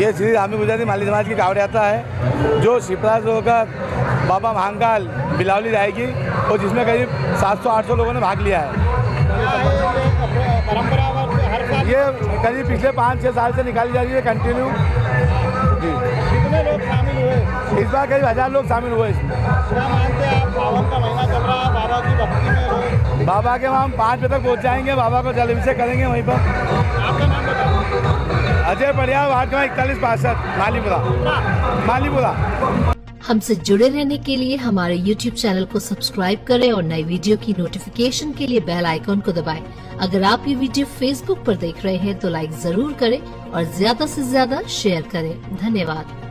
ये श्री रामी गुजराती माली समाज की कावड़ यात्रा है जो से होकर बाबा महाकाल बिलावली जाएगी और जिसमें करीब 700-800 लोगों ने भाग लिया है। ये करीब पिछले पाँच छः साल से निकाली जा रही है कंटिन्यू जी। कितने लोग शामिल हुए? इस बार करीब हज़ार लोग शामिल हुए इसमें। हैं है बाबा की भक्ति में बाबा के वहाँ हम पाँच बजे तक पहुँच जाएँगे बाबा को जल अभिषेक करेंगे वहीं पर। अजय बढ़िया नंबर इकतालीस बासठ, मालीपुरा। मालीपुरा। हमसे जुड़े रहने के लिए हमारे YouTube चैनल को सब्सक्राइब करें और नई वीडियो की नोटिफिकेशन के लिए बेल आइकॉन को दबाएँ। अगर आप ये वीडियो Facebook पर देख रहे हैं तो लाइक ज़रूर करें और ज़्यादा से ज़्यादा शेयर करें। धन्यवाद।